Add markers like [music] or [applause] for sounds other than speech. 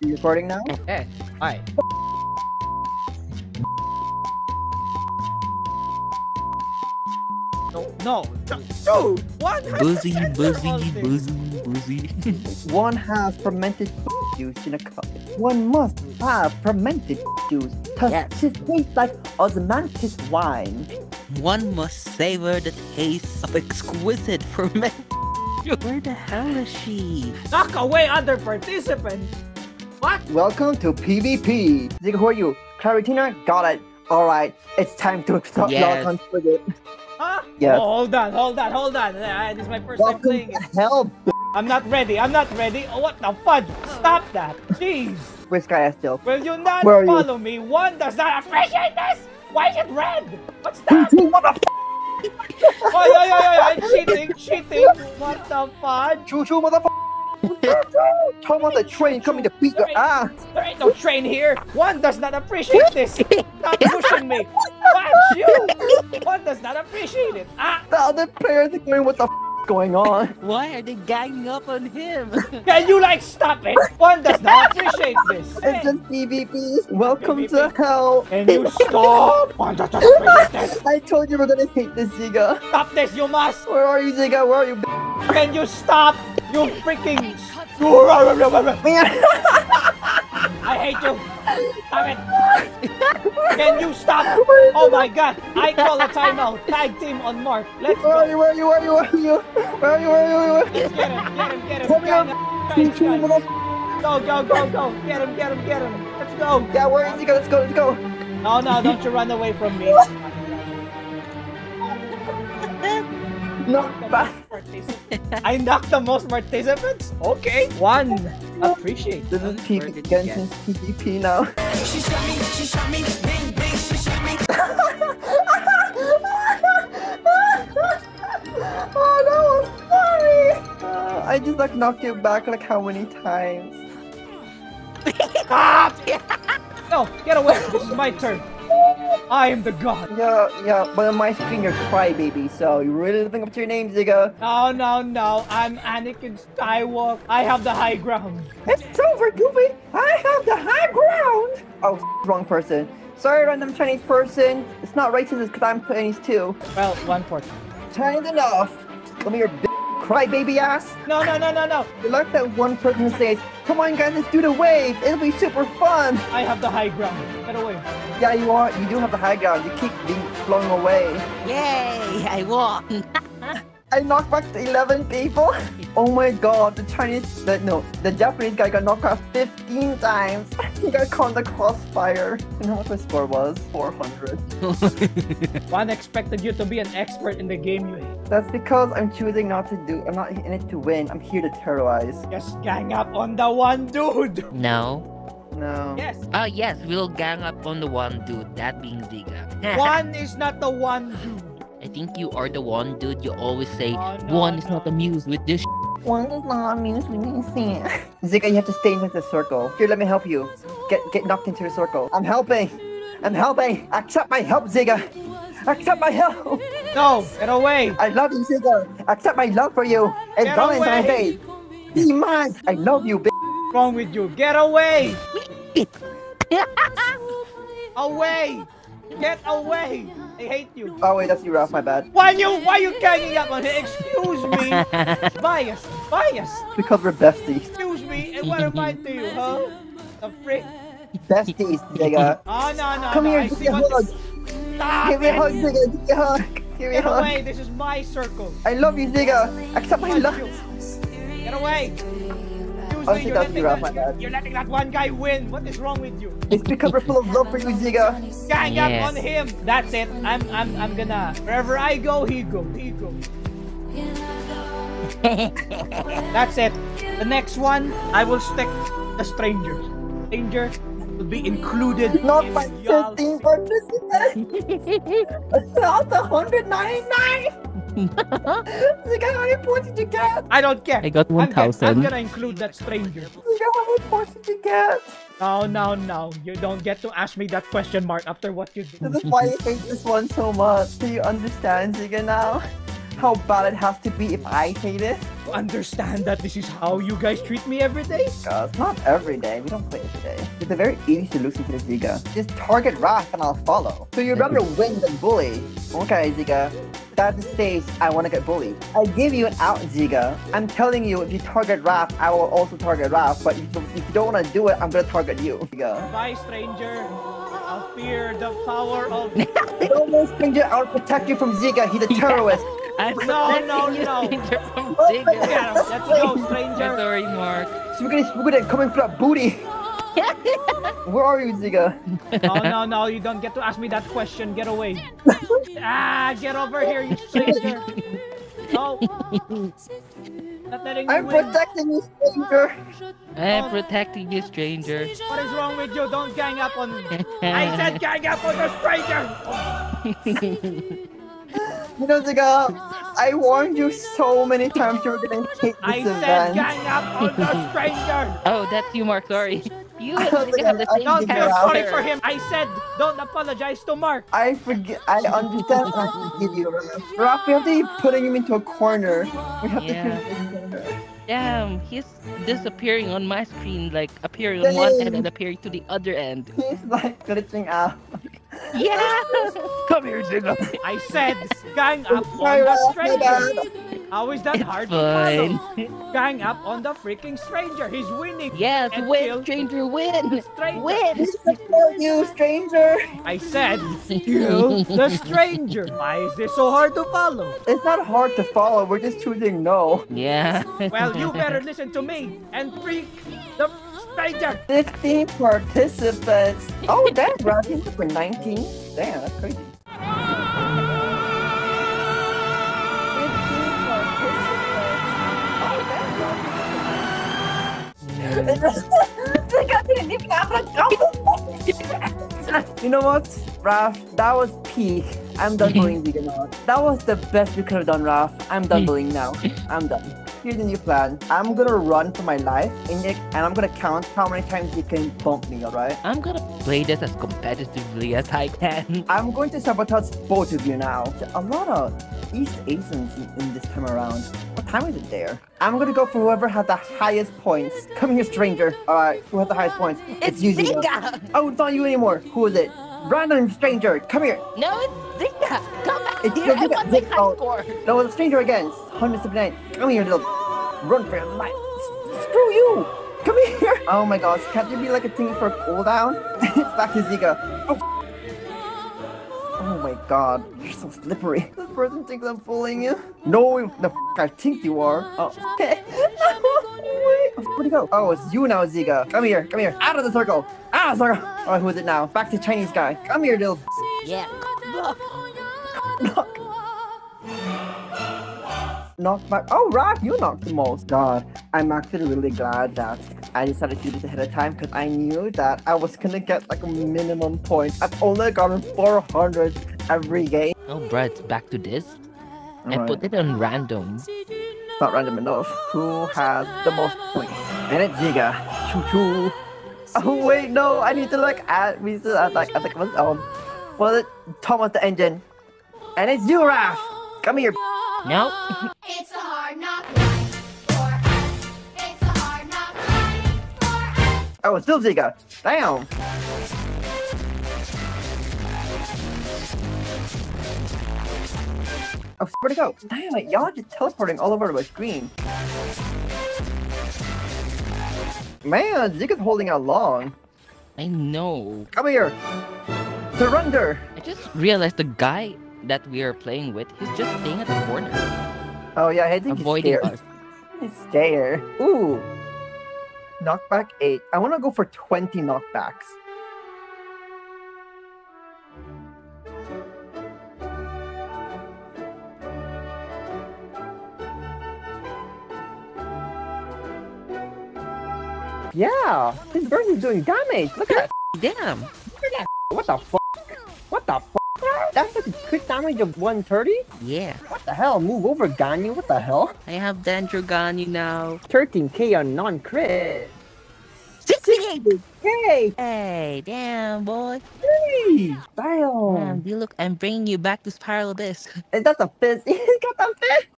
You recording now? Eh, hi. No, no, dude, one has Boozy, to censor boozy, boozy, boozy. One has fermented juice in a cup. One must have fermented juice. Cause Yes. it tastes like osmanthus wine. One must savor the taste of exquisite ferment. Where the hell is she? Knock away other participants. What? Welcome to PvP. Ziga, who are you? Claritina? Got it. Alright, it's time to stop Yes. log on frigate. Huh? Yes. Oh, hold on, hold on, hold on. Uh, this is my first time playing to it. hell, b- I'm not ready. I'm not ready. Oh, what the fudge? Stop that. Jeez. Where's Sky still? Will you not Where are you? follow me? One does not appreciate this. Why is it red? What's that? You mother Oi, oi, oi, oi, I'm cheating, cheating. What the fudge? Choo choo Come on the train coming to beat your ass. There ain't no train here. One does not appreciate this. Stop pushing me. Fudge, you. One does not appreciate it. Ah, The other players are going, what the f going on? [laughs] Why are they ganging up on him? [laughs] [laughs] can you like stop it? One does not appreciate this. It's just PvP. Welcome to PvP. hell. Can you stop? One does not appreciate this. I told you we're gonna hate this Ziga. Stop this, you must. Where are you, Ziga? Where are you? Can you stop? You freaking. Man, I hate you. Stop it. Can you stop? [laughs] Oh my god. I call a timeout. Tag team on Mark. Let's where are go. you? Where are you? Where are you? Where are you? Where are you? Where are you? Where are you? Get him, get him, get him. Come here. Guys, Choo guys, choo, Go, go, go, go. Get him, get him, get him. Let's go. Yeah, where is Ziga? Let's go. Let's go. No, no, don't you run away from me. [laughs] [laughs] Not bad. I knocked the most participants? Okay. One. Appreciate. This is Where PvP. did you get? Genshin's PvP now. [laughs] oh, that was funny. Uh, I just like knocked you back like how many times? [laughs] Stop! No, get away. This is my turn. I am the god. Yeah, yeah, but on my screen you're crybaby, so you really living up to your name, Ziga. No, no, no. I'm Anakin Skywalker. I have the high ground. It's over, Goofy. I have the high ground. Oh, wrong person. Sorry, random Chinese person. It's not racist because I'm Chinese too. Well, one portion. Chinese enough. Come here, crybaby ass. No, no, no, no, no. You like that one person who says, "Come on, guys, let's do the wave. It'll be super fun." I have the high ground. Get away. Yeah, you are. You do have the high ground. You keep being flung away. Yay! I won! [laughs] I knocked back 11 people. [laughs] Oh my god, the Chinese, the, no, the Japanese guy got knocked out 15 times. [laughs] he got caught in the crossfire. You know what the score was? 400. [laughs] One expected you to be an expert in the game you hate. That's because I'm choosing not to do, I'm not in it to win. I'm here to terrorize. Just gang up on the one dude. no. No. Yes. Oh yes, we'll gang up on the one dude, that being Ziga. One is not the one dude. I think you are the one dude you always say, Oh, no, one is not amused with this One is not amused with me seeing [laughs] Ziga, you have to stay in the circle. Here, let me help you. Get get knocked into the circle. I'm helping. I'm helping. Accept my help, Ziga. Accept my help. No, get away. I love you, Ziga. Accept my love for you. It's Get Valentine's away. Day. Be mine. I love you, bitch. What's wrong with you? Get away. Away. Get away. I hate you. Oh wait, that's you, Raph. My bad. Why you why you ganging up on him? Excuse me. [laughs] Bias. Bias. Because we're besties. Excuse me. And what am I to you, huh? The frick. Besties, Ziga. Oh ah, no no Come no. here, I give see me a what hug. Stop Give me a hug, Ziga. Give me a hug. Give me a Get hug. away. This is my circle. I love you, Ziga. Except my Fuck love. you. Get away. Excuse You're letting, that, you're letting that one guy win. What is wrong with you? It's because we're full of love for you, Ziga. Gang Yes. up on him. That's it. I'm I'm I'm gonna wherever I go, he go. He go. [laughs] That's it. The next one, I will stick the stranger. Stranger will be included Not in my y'all. 15 participants. [laughs] Not the 199. Ziga, [laughs] how many points did you get? I don't care. I got I'm, I'm gonna include that stranger. Ziga, how many points did you get? No, no, no. You don't get to ask me that question mark after what you did. This is why I hate this one so much. Do you understand, Ziga, now? How bad it has to be if I say this? Understand that this is how you guys treat me every day? Guys, not every day. We don't play every day. It's a very easy solution to this, Ziga. Just target Raph and I'll follow. So you'd rather win than bully. Okay, Ziga. That's the stage I want to get bullied. I give you an out, Ziga. I'm telling you, if you target Raph, I will also target Raph. But if you, don't want to do it, I'm gonna target you. Ziga. Bye, stranger. I'll fear the power of... [laughs] No more stranger, I'll protect you from Ziga. He's a terrorist. I'm [laughs] No, no, protecting you, no. stranger, from Get Ziga. him. Let's go, stranger. Sorry, Mark. Swiggity Swiggity coming for that booty. [laughs] Where are you, Ziga? No, no, no, you don't get to ask me that question. Get away. [laughs] ah, get over here, you stranger. No. Not letting you I'm win. protecting you, stranger. I'm protecting you, stranger. What is wrong with you? Don't gang up on me. I said gang up on the stranger. You know, Ziga, I warned you so many times you were gonna hate this I said gang up on the [laughs] stranger. oh, that's you, Mark. Sorry. You I and don't think have the I- I same feel sorry for him. I said don't apologize to Mark. I forget. I understand. and I forgive you, Raph. Raph, we have to keep putting him into a corner. We have Yeah. to keep him in a corner. Damn, he's disappearing on my screen, like appearing on one end and appearing to the other end. He's like glitching out. Yeah! [laughs] Come here, Ziga. I said gang up [laughs] on the stranger. bad. How is that It's hard fine. to follow? Gang up on the freaking stranger. He's winning. Yes, And win, stranger, win! Stranger. Win! He's you, stranger. I said [laughs] kill the stranger. Why is this so hard to follow? It's not hard to follow. We're just choosing no. Yeah. Well, you better listen to me and freak the stranger. 15 participants. Oh, damn, Raph. He's for 19. Damn, that's crazy. 15 participants. Oh, damn, Raph. The guy didn't even have a You know what, Raph? That was peak. I'm done [laughs] bullying Vegan now. That was the best we could have done, Raph. I'm done hmm. bullying now. I'm done. Here's the new plan. I'm gonna run for my life, and, and I'm gonna count how many times you can bump me, alright? I'm gonna play this as competitively as I can. [laughs] I'm going to sabotage both of you now. A lot of East Asians in, in this time around. What time is it there? I'm gonna go for whoever has the highest points. Come here, stranger. Alright, who has the highest points? It's you, Ziga. Ziga! Oh, it's not you anymore. Who is it? Random stranger, come here. No, it's Ziga! Come back It's here! Ziga. want high Oh. score! No, the stranger again. 179. Come here, little. Run for your life. S- Screw you. Come here. [laughs] Oh my gosh, can't there be like a thing for a cooldown? [laughs] it's back to Ziga. Oh. Oh my god, you're so slippery. [laughs] This person thinks I'm fooling you. No, the f I think you are. Oh. Wait. Oh, where'd he go? Oh, it's you now, Ziga. Come here, come here. Out of the circle. Of the circle. Oh, who is it now? Back to Chinese guy. Come here, little. Yeah. Knock. Knock back. Oh, Rock, you knocked the most. God, I'm actually really glad that I decided to do this ahead of time because I knew that I was gonna get like a minimum points. I've only gotten 400 every game. Oh, it's back to this. I Alright, put it on random. not random enough. Who has the most points? And it's Ziga. Choo choo. [laughs] Oh wait, no, I need to like add. We need to add like, add, like what's um, well, it Thomas the engine, and it's you, Raph. Come here. No? It's a hard knock life for us. It's a hard knock life for us. Oh, it's still Ziga. Damn. Oh, where'd it go? Damn it, y'all just teleporting all over my screen. Man, Ziga's holding out long. I know. Come here. Surrender. I just realized the guy that we are playing with, he's just staying at the corner, Oh yeah, I think avoiding he's scared. us. He's scared. Ooh. Knockback 8. I want to go for 20 knockbacks. Yeah, his burst is doing damage. Look at that. Damn! that. What the fuck? What the fuck? That's like a crit damage of 130? Yeah. What the hell? Move over, Ganyu. What the hell? I have Danger Ganyu now. 13k on non-crit. 68! Hey, Hey, damn, boy. hey, Damn, damn. you look, I'm bringing you back to Spiral Abyss. [laughs] And that's a fist. [laughs] He got a fist.